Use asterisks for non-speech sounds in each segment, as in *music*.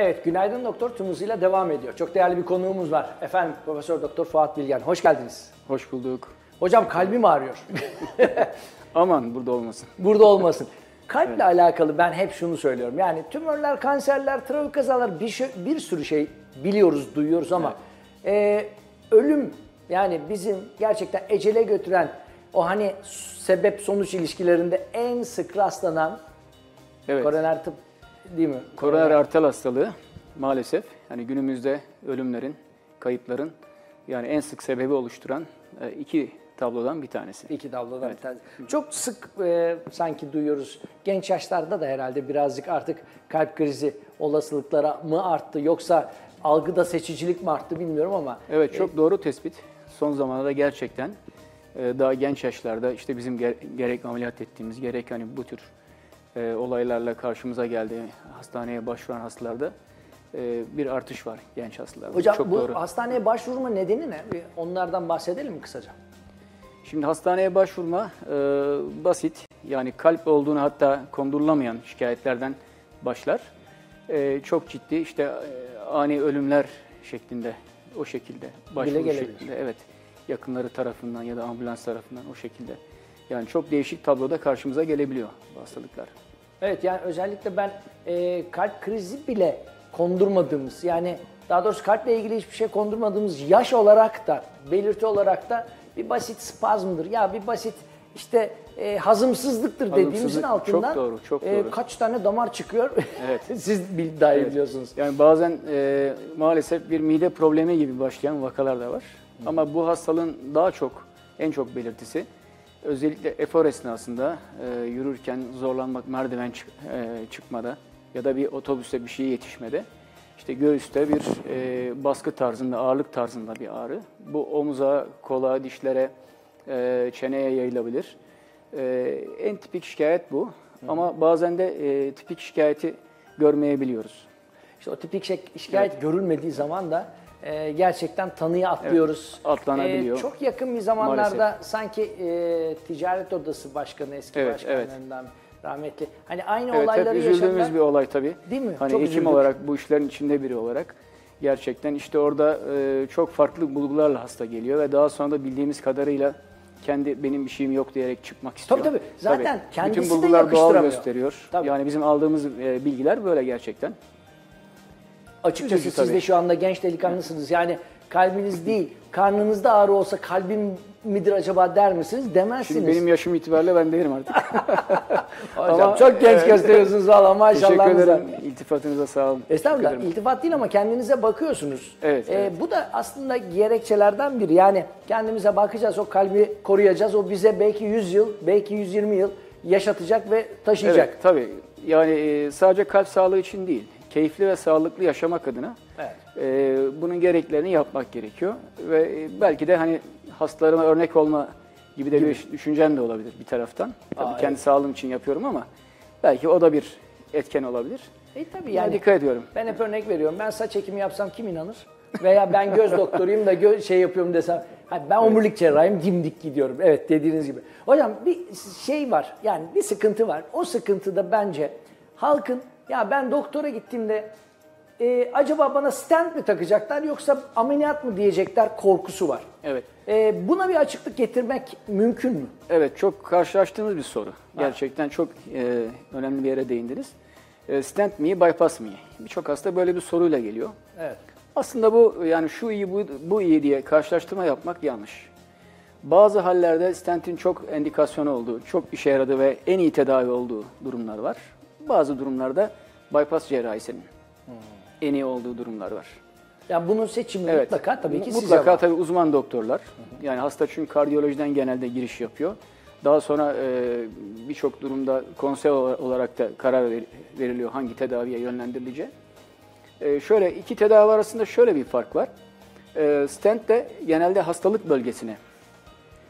Evet, Günaydın Doktor tüm hızıyla devam ediyor. Çok değerli bir konuğumuz var. Efendim Profesör Doktor Fuat Bilgen. Hoş geldiniz. Hoş bulduk. Hocam kalbim ağrıyor. *laughs* Aman burada olmasın. Burada olmasın. Kalple alakalı ben hep şunu söylüyorum. Yani tümörler, kanserler, trafik kazalar bir, şey, bir sürü şey biliyoruz, duyuyoruz ama e, ölüm yani bizim gerçekten ecele götüren o hani sebep sonuç ilişkilerinde en sık rastlanan Evet. koroner tıp değil mi? Koroner arter hastalığı maalesef hani günümüzde ölümlerin, kayıpların yani en sık sebebi oluşturan e, iki tablodan bir tanesi. İki tablodan bir tanesi. Çok sık e, sanki duyuyoruz. Genç yaşlarda da herhalde birazcık artık kalp krizi olasılıklara mı arttı yoksa algıda seçicilik mi arttı bilmiyorum ama Evet çok doğru tespit. Son zamanlarda gerçekten e, daha genç yaşlarda işte bizim ger- gerek ameliyat ettiğimiz gerek hani bu tür e, olaylarla karşımıza geldi hastaneye başvuran hastalarda e, bir artış var genç hastalarda. hocam çok bu doğru. hastaneye başvurma nedeni ne? Bir onlardan bahsedelim mi kısaca? Şimdi hastaneye başvurma e, basit. Yani kalp olduğunu hatta kondurulamayan şikayetlerden başlar. E, çok ciddi işte e, ani ölümler şeklinde o şekilde başvuru şeklinde evet yakınları tarafından ya da ambulans tarafından o şekilde. Yani çok değişik tabloda karşımıza gelebiliyor bu hastalıklar. Evet yani özellikle ben e, kalp krizi bile kondurmadığımız yani daha doğrusu kalple ilgili hiçbir şey kondurmadığımız yaş olarak da belirti olarak da bir basit spazmdır. Ya bir basit işte e, hazımsızlıktır dediğimizin altından çok doğru, çok e, doğru. kaç tane damar çıkıyor. Evet. *laughs* Siz bil, daha iyi biliyorsunuz. Yani bazen e, maalesef bir mide problemi gibi başlayan vakalar da var. Ama bu hastalığın daha çok, en çok belirtisi özellikle efor esnasında e, yürürken zorlanmak, merdiven çık- e, çıkmada ya da bir otobüste bir şeye yetişmede işte göğüste bir e, baskı tarzında, ağırlık tarzında bir ağrı. Bu omuza, kola, dişlere, e, çeneye yayılabilir. E, en tipik şikayet bu. Ama bazen de e, tipik şikayeti görmeyebiliyoruz. İşte o tipik şikayet görülmediği zaman da e, gerçekten tanıyı atlıyoruz. Evet, atlanabiliyor. E, çok yakın bir zamanlarda sanki e, ticaret odası başkanı eski Evet, başkanlarından rahmetli. Hani aynı Evet, hep olayları üzüldüğümüz yaşadılar. bir olay tabii. Değil mi? Hani Çok hekim üzüldük. olarak bu işlerin içinde biri olarak gerçekten işte orada e, çok farklı bulgularla hasta geliyor ve daha sonra da bildiğimiz kadarıyla kendi benim bir şeyim yok diyerek çıkmak istiyor. tabii. Zaten kendisi de Bütün bulgular doğal yakıştıramıyor. gösteriyor. Tabii. Yani bizim aldığımız e, bilgiler böyle gerçekten. Açıkçası Üzücü siz de tabii. şu anda genç delikanlısınız. Yani kalbiniz *laughs* değil, karnınızda ağrı olsa kalbim midir acaba der misiniz? Demezsiniz. Şimdi benim yaşım itibariyle ben değilim artık. *laughs* Hocam Ama- çok genç Evet. gösteriyorsunuz valla Teşekkür maşallahınız var. ederim. İltifatınıza sağ olun. Estağfurullah Teşekkür iltifat değil ama kendinize bakıyorsunuz. Evet, Ee, evet. Bu da aslında gerekçelerden biri. Yani kendimize bakacağız, o kalbi koruyacağız. O bize belki 100 yıl, belki 120 yıl yaşatacak ve taşıyacak. Evet, tabii. Yani e, sadece kalp sağlığı için değil, keyifli ve sağlıklı yaşamak adına Evet. e, bunun gereklerini yapmak gerekiyor. Ve e, belki de hani hastalarıma örnek olma gibi de bir düşüncen de olabilir bir taraftan. Tabii Aa, kendi sağlığım için yapıyorum ama belki o da bir etken olabilir. E tabii Yani dikkat ediyorum. ben hep örnek veriyorum. Ben saç ekimi yapsam kim inanır? Veya ben göz doktoruyum da gö- şey yapıyorum desem. Ha, ben omurilik cerrahıyım dimdik gidiyorum. Evet dediğiniz gibi. Hocam bir şey var. Yani bir sıkıntı var. O sıkıntıda bence halkın ya ben doktora gittiğimde e, acaba bana stent mi takacaklar yoksa ameliyat mı diyecekler korkusu var. Evet. E, buna bir açıklık getirmek mümkün mü? Evet, çok karşılaştığımız bir soru. Gerçekten çok e, önemli bir yere değindiniz. E, stent mi, bypass mı? Birçok hasta böyle bir soruyla geliyor. Evet. Aslında bu yani şu iyi bu, bu iyi diye karşılaştırma yapmak yanlış. Bazı hallerde stentin çok endikasyonu olduğu, çok işe yaradığı ve en iyi tedavi olduğu durumlar var. Bazı durumlarda bypass cerrahisinin en iyi olduğu durumlar var. Yani bunun seçimi Evet. mutlaka tabii ki size Mutlaka tabii uzman doktorlar. Yani hasta çünkü kardiyolojiden genelde giriş yapıyor. Daha sonra e, birçok durumda konsey olarak da karar ver- veriliyor hangi tedaviye yönlendirileceği. E, şöyle iki tedavi arasında şöyle bir fark var. E, stent de genelde hastalık bölgesine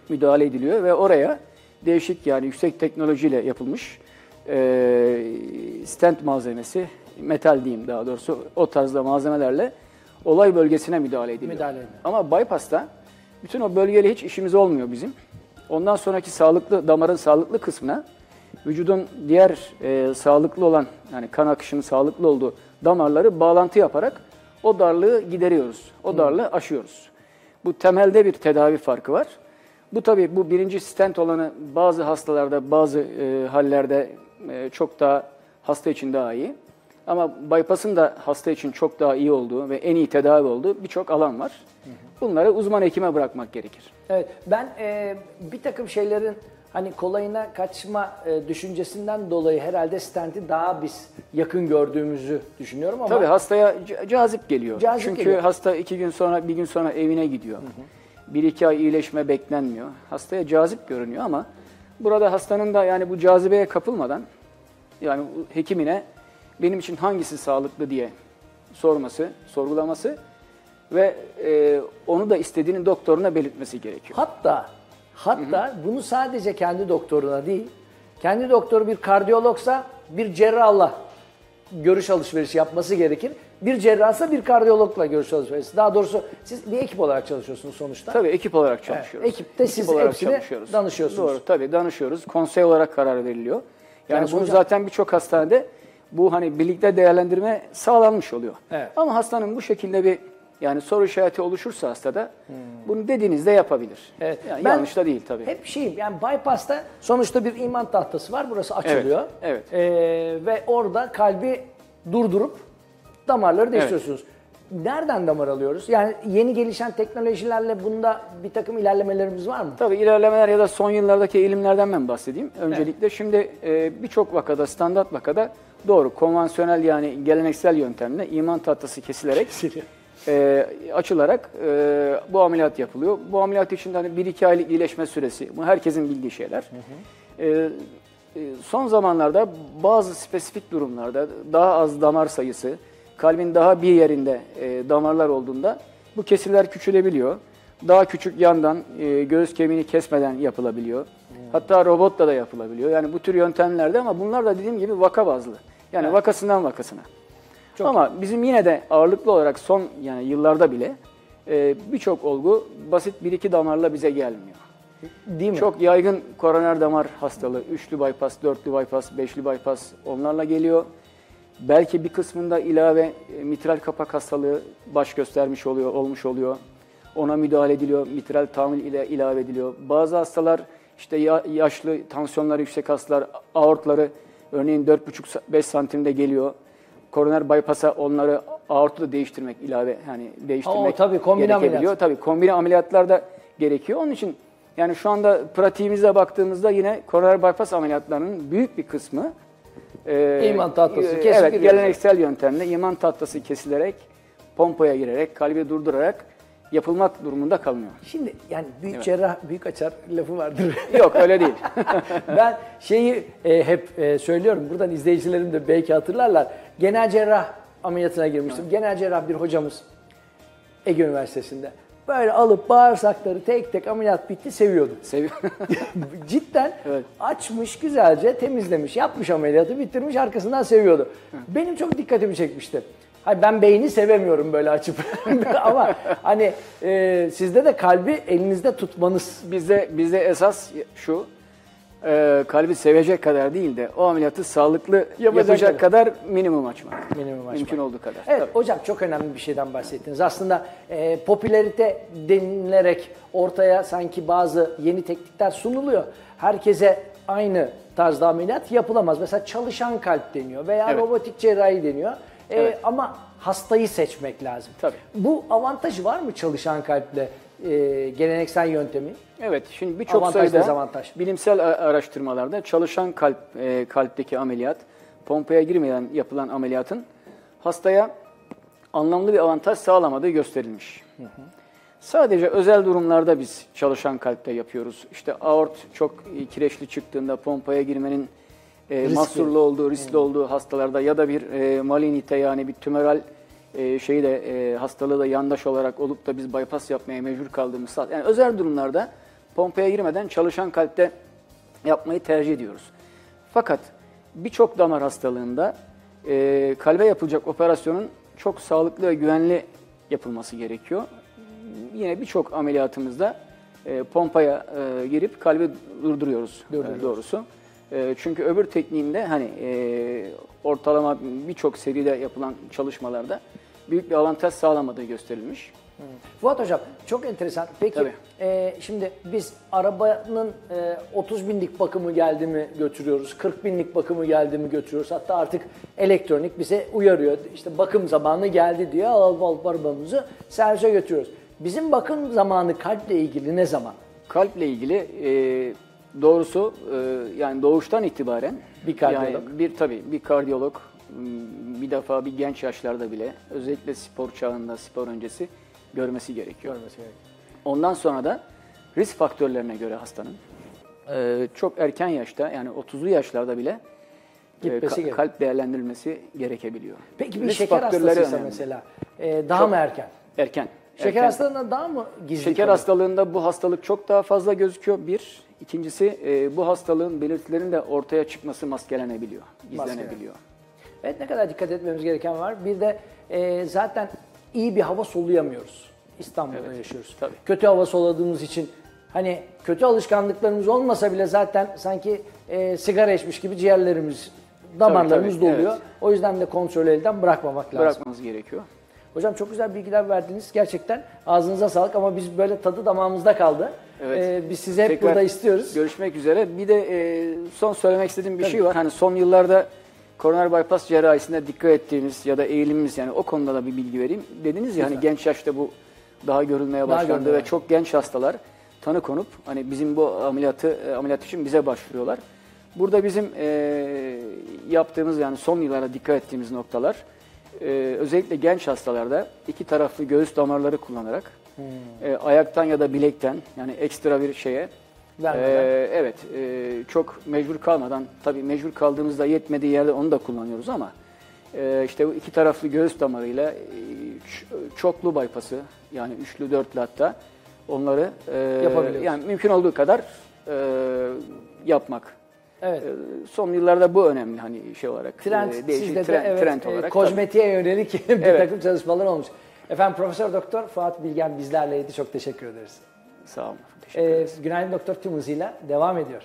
müdahale ediliyor ve oraya değişik yani yüksek teknolojiyle yapılmış stent malzemesi, metal diyeyim daha doğrusu o tarzda malzemelerle olay bölgesine müdahale ediliyor. Müdahale ediliyor. Ama bypass'ta bütün o bölgeyle hiç işimiz olmuyor bizim. Ondan sonraki sağlıklı damarın sağlıklı kısmına vücudun diğer e, sağlıklı olan yani kan akışının sağlıklı olduğu damarları bağlantı yaparak o darlığı gideriyoruz. O darlığı aşıyoruz. Bu temelde bir tedavi farkı var. Bu tabii bu birinci stent olanı bazı hastalarda, bazı e, hallerde e, çok daha hasta için daha iyi. Ama bypass'ın da hasta için çok daha iyi olduğu ve en iyi tedavi olduğu birçok alan var. Bunları uzman hekime bırakmak gerekir. Evet, ben e, bir takım şeylerin hani kolayına kaçma e, düşüncesinden dolayı herhalde stenti daha biz yakın gördüğümüzü düşünüyorum ama Tabii hastaya ca- cazip geliyor. Cazip Çünkü geliyor. hasta iki gün sonra, bir gün sonra evine gidiyor. Bir iki ay iyileşme beklenmiyor. Hastaya cazip görünüyor ama burada hastanın da yani bu cazibeye kapılmadan yani hekimine benim için hangisi sağlıklı diye sorması, sorgulaması ve e, onu da istediğini doktoruna belirtmesi gerekiyor. hatta hatta bunu sadece kendi doktoruna değil, kendi doktoru bir kardiyologsa bir cerrahla görüş alışverişi yapması gerekir. Bir cerrahsa bir kardiyologla görüş alışverişi. Daha doğrusu siz bir ekip olarak çalışıyorsunuz sonuçta. Tabii ekip olarak çalışıyoruz. ekipte siz hepsine danışıyorsunuz. Doğru tabii danışıyoruz. Konsey olarak karar veriliyor. Yani Yalnız bunu hocam- zaten birçok hastanede bu hani birlikte değerlendirme sağlanmış oluyor. Evet. Ama hastanın bu şekilde bir yani soru işareti oluşursa hastada bunu dediğinizde yapabilir. Hmm. Evet. Yani Ben yanlış da değil tabii. Hep şey yani bypass'ta sonuçta bir iman tahtası var. Burası açılıyor. evet. Ee, ve orada kalbi durdurup damarları değiştiriyorsunuz. Nereden damar alıyoruz? Yani yeni gelişen teknolojilerle bunda bir takım ilerlemelerimiz var mı? Tabii ilerlemeler ya da son yıllardaki eğilimlerden ben bahsedeyim. Öncelikle şimdi e, birçok vakada, standart vakada doğru konvansiyonel yani geleneksel yöntemle iman tahtası kesilerek e, açılarak e, bu ameliyat yapılıyor. Bu ameliyat için hani 1-2 aylık iyileşme süresi. Bu herkesin bildiği şeyler. E, e, son zamanlarda bazı spesifik durumlarda daha az damar sayısı, kalbin daha bir yerinde e, damarlar olduğunda bu kesirler küçülebiliyor. Daha küçük yandan e, göğüs kemiğini kesmeden yapılabiliyor. Hatta robotla da yapılabiliyor. Yani bu tür yöntemlerde ama bunlar da dediğim gibi vaka bazlı. Yani vakasından vakasına. Ama bizim yine de ağırlıklı olarak son yani yıllarda bile e, birçok olgu basit bir iki damarla bize gelmiyor. Değil mi? Çok yaygın koroner damar hastalığı, üçlü bypass, dörtlü bypass, beşli bypass onlarla geliyor. Belki bir kısmında ilave e, mitral kapak hastalığı baş göstermiş oluyor, olmuş oluyor. Ona müdahale ediliyor, mitral tamir ile ilave ediliyor. Bazı hastalar işte ya- yaşlı, tansiyonları yüksek hastalar, aortları örneğin 4,5-5 santimde geliyor. Koroner bypass'a onları aortu da değiştirmek ilave yani değiştirmek Oo, tabii, kombine gerekebiliyor. ameliyat. Tabii kombine ameliyatlar da gerekiyor. Onun için yani şu anda pratiğimize baktığımızda yine koroner bypass ameliyatlarının büyük bir kısmı e, İman tahtası e, kesip Evet, geleneksel yöntemle iman tahtası kesilerek, pompaya girerek, kalbi durdurarak yapılmak durumunda kalınıyor. Şimdi yani büyük cerrah büyük açar lafı vardır. *laughs* Yok öyle değil. *laughs* ben şeyi e, hep e, söylüyorum. Buradan izleyicilerim de belki hatırlarlar. Genel cerrah ameliyatına girmiştim. Genel cerrah bir hocamız Ege Üniversitesi'nde. Böyle alıp bağırsakları tek tek ameliyat bitti seviyordu. Seviyorum. *laughs* Cidden Evet. açmış güzelce temizlemiş yapmış ameliyatı bitirmiş arkasından seviyordu. Benim çok dikkatimi çekmişti. Hayır ben beyni sevemiyorum böyle açıp *laughs* ama hani e, sizde de kalbi elinizde tutmanız bizde bizde esas şu e, kalbi sevecek kadar değil de o ameliyatı sağlıklı yapacak, kadar minimum açmak. Minimum açmak. Mümkün olduğu kadar. Evet Tabii. hocam çok önemli bir şeyden bahsettiniz. Aslında e, popülerite denilerek ortaya sanki bazı yeni teknikler sunuluyor. Herkese aynı tarzda ameliyat yapılamaz. Mesela çalışan kalp deniyor veya Evet. robotik cerrahi deniyor. E, Evet. Ama hastayı seçmek lazım. Tabii. Bu avantajı var mı çalışan kalple e, geleneksel yöntemi? Evet, şimdi birçok Avantaj, sayıda dezavantaj. bilimsel araştırmalarda çalışan kalp e, kalpteki ameliyat, pompaya girmeden yapılan ameliyatın hastaya anlamlı bir avantaj sağlamadığı gösterilmiş. Sadece özel durumlarda biz çalışan kalpte yapıyoruz. İşte aort çok kireçli çıktığında pompaya girmenin e, mahsurlu olduğu, riskli olduğu hastalarda ya da bir e, malinite yani bir tümöral e, şeyi de e, hastalığı da yandaş olarak olup da biz bypass yapmaya mecbur kaldığımız saat. Yani özel durumlarda pompaya girmeden çalışan kalpte yapmayı tercih ediyoruz. Fakat birçok damar hastalığında e, kalbe yapılacak operasyonun çok sağlıklı ve güvenli yapılması gerekiyor. Yine birçok ameliyatımızda e, pompaya e, girip kalbi durduruyoruz, e, Durduruyoruz. doğrusu. E, çünkü öbür tekniğinde hani e, ortalama birçok seride yapılan çalışmalarda büyük bir avantaj sağlamadığı gösterilmiş. Fuat Hocam çok enteresan. Peki e, şimdi biz arabanın e, 30 binlik bakımı geldi mi götürüyoruz, 40 binlik bakımı geldi mi götürüyoruz. Hatta artık elektronik bize uyarıyor. İşte bakım zamanı geldi diyor. Alıp alıp arabamızı servise götürüyoruz. Bizim bakım zamanı kalple ilgili ne zaman? Kalple ilgili e, doğrusu e, yani doğuştan itibaren Bir kardiyolog. yani bir tabii bir kardiyolog m, bir defa bir genç yaşlarda bile özellikle spor çağında spor öncesi görmesi gerekiyor. Ondan sonra da risk faktörlerine göre hastanın e, çok erken yaşta yani 30'lu yaşlarda bile e, Gitmesi gerekiyor. kalp değerlendirilmesi gerekebiliyor. Peki bir Risk şeker hastasıysa önemli. mesela e, daha Çok mı erken? Erken. Şeker erken. hastalığında daha mı gizli Şeker kalıyor? hastalığında bu hastalık çok daha fazla gözüküyor. Bir. İkincisi e, bu hastalığın belirtilerinin de ortaya çıkması maskelenebiliyor, gizlenebiliyor. Evet ne kadar dikkat etmemiz gereken var. Bir de e, zaten iyi bir hava soluyamıyoruz. İstanbul'da Evet, yaşıyoruz. tabii. Kötü hava soladığımız için hani kötü alışkanlıklarımız olmasa bile zaten sanki e, sigara içmiş gibi ciğerlerimiz, damarlarımız Tabii, tabii, doluyor. evet. O yüzden de kontrol elden bırakmamak lazım. Bırakmanız gerekiyor. Hocam çok güzel bilgiler verdiniz. Gerçekten ağzınıza sağlık ama biz böyle tadı damağımızda kaldı. Evet. E, biz sizi hep Tekrar burada istiyoruz. Görüşmek üzere. Bir de e, son söylemek istediğim bir şey var. Hani son yıllarda koroner bypass cerrahisinde dikkat ettiğimiz ya da eğilimimiz yani o konuda da bir bilgi vereyim. Dediniz ya hani genç yaşta bu daha görülmeye Daha başlandı görülmeye ve çok genç hastalar tanı konup hani bizim bu ameliyatı e, ameliyat için bize başvuruyorlar. Burada bizim e, yaptığımız yani son yıllarda dikkat ettiğimiz noktalar e, özellikle genç hastalarda iki taraflı göğüs damarları kullanarak e, ayaktan ya da bilekten yani ekstra bir şeye Vermeden. e, evet e, çok mecbur kalmadan tabii mecbur kaldığımızda yetmediği yerde onu da kullanıyoruz ama e, işte bu iki taraflı göğüs damarıyla e, çoklu bypassı yani üçlü dörtlü hatta onları e, yani mümkün olduğu kadar e, yapmak. Evet. E, son yıllarda bu önemli hani şey olarak. Trend, e, değişik sizde trend, de evet, trend e, olarak. tabii. kozmetiğe yönelik *laughs* bir Evet. takım çalışmalar olmuş. Efendim Profesör Doktor Fuat Bilgen bizlerleydi. Çok teşekkür ederiz. Sağ olun. Teşekkür ederim. Ee, Günaydın Doktor tüm hızıyla devam ediyor.